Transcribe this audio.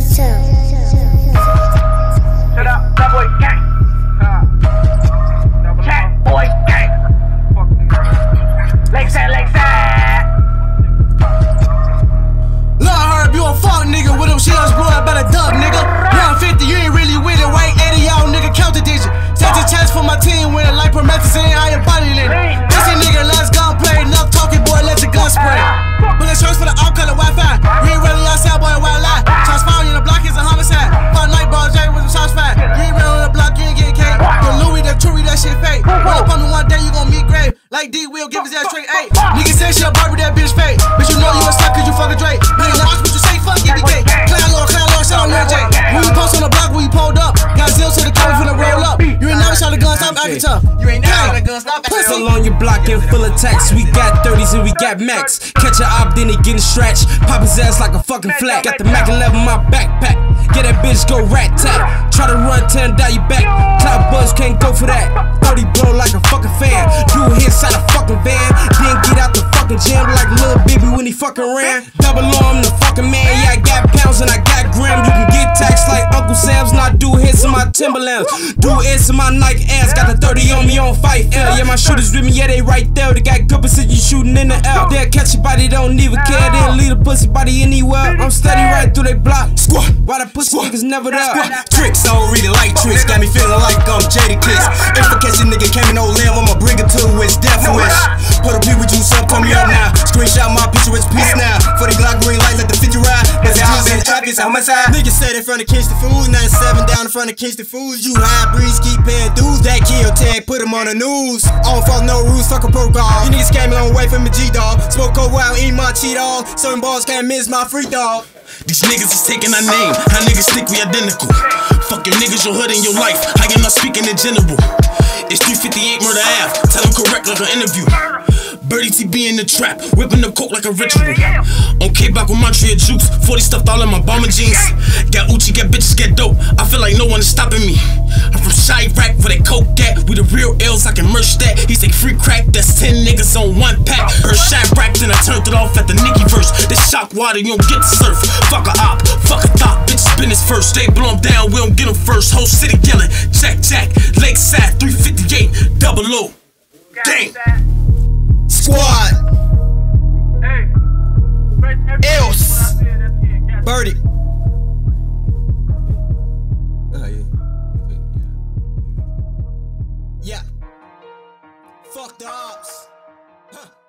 myself. AD will give his ass straight A. Nigga say she a Barbie, that bitch fake. Bitch, you know you a slut cause you fucking Drake. Nigga, watch what you say, fuck it, gay. Clown Lord, Clown Lord, shit on Mary J. When you post on the block, when you pulled up. Got zills to the cover finna roll up. You ain't never shot a gun, stop acting tough. You ain't never shot a gun, stop acting Pistol on your block and full of tax. We got 30s and we got max. Catch a op, then he getting stretched. Pop his ass like a fucking flat. Got the Mac 11 in my backpack. Get that bitch go rat tat. Try to run, turn die you back. Cloud buzz can't go for that. 30 blow like a fucking fan. Do it inside a fucking van. Then get out the fucking jam like little baby when he fucking ran. Double arm the fucking man. Yeah, I got pounds and I got grams. You can get taxed like Uncle Sam's. Not do hits in my Timberlands. Do hits in my Nike ass. Got the 30 on me on fight L. Yeah, my shooters with me. Yeah, they right there. They got good position shooting in the L. They'll catch your body, don't even care. They'll leave the pussy body anywhere. I'm steady right through they block. Squat. Why the pussy niggas never there? Tricks, I don't really like tricks. Got me feeling like I'm Jadakiss. If I catch a nigga came in no limb, I'ma bring it to his death wish. Put a with juice up, call me up now. Screenshot my picture, it's peace now. For the Glock green light, let the 50 ride. But the house in traffic, how much side? Niggas said in front of Kingston Foods, 97 down in front of Kingston Foods. You high breeze, keep paying dues. That kill tag, put him on the news. I don't follow no rules, fuck a protocol. You niggas came a long way from a G dog. Smoke cold wild, eat my cheat dog. Certain balls can't miss my free dog. These niggas is taking our name. How niggas think we identical. Fucking niggas, your hood and your life. How you not speaking in general? It's 358 Murder Ave. Tell them correct like an interview. Birdie TB in the trap, whipping the coke like a ritual. On K block with Montreal juice, 40 stuffed all in my bomber jeans. Got Uchi, got bitches, get dope. I feel like no one is stopping me. I'm from Chiraq for that coke at. We the real L's, I can merch that. He say free crack, that's 10 niggas on one pack. Her Chiraq, then I turned it off at the Nicki verse. This shock water, you don't get to surf. Fuck a op, fuck a thought, bitch spin his first. They blow him down, we don't get him first. Whole city yelling, Jack Jack, Lakeside 358, double O. Damn. Squad. Else. Birdie. Oh, yeah. Yeah. Fuck the ops. Huh.